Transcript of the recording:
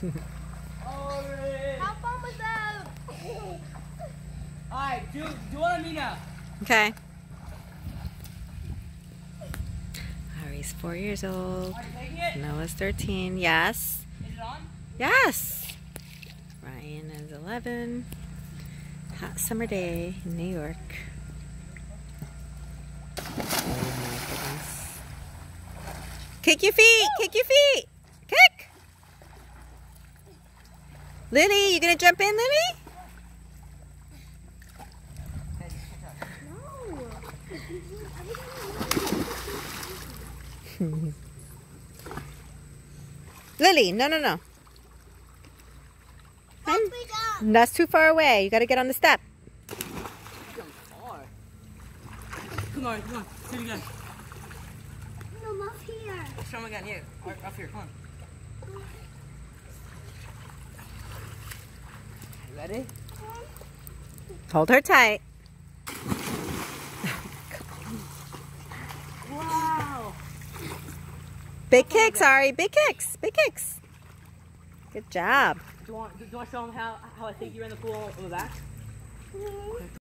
How fun was that? Alright, do, do one on me now. Okay. Ari's four years old. Are you? Noah's 13. Yes. Is it on? Yes. Ryan is 11. Hot summer day in New York. Oh my goodness. Kick your feet! Kick your feet! Kick! Lily, you gonna jump in, Lily? No. Lily, no, no, no. Hmm? Hun, That's too far away. You gotta get on the step. Come on, come on. Do it again. No, I'm up here. Show him again. Here. Up- Up here. Come on. Oh. Ready? Hold her tight. Wow. Big kicks, Ari. Big kicks. Big kicks. Good job. Do you want, do you want to show him how, how I think you're in the pool on the back? Mm-hmm.